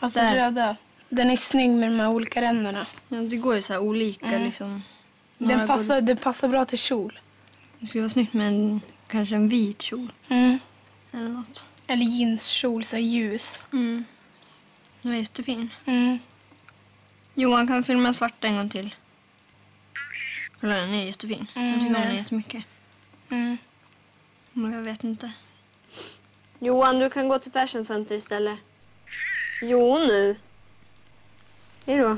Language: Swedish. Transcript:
Alltså Där. röda. Den är snygg med de här olika ränderna. Ja, det går ju så här olika liksom. Några Den går- passar, den passar bra till kjol. Det skulle vara snyggt med en, kanske en vit kjol Mm. eller något. Eller jeanskjol, så ljus. Mm. Den var jättefin. Mm. Johan, kan vi filma svarta en gång till? Kolla, den är jättefin. Mm, jag tycker om den jättemycket. Mm. Men jag vet inte. Johan, du kan gå till Fashion Center istället. Jo, nu. Hej då.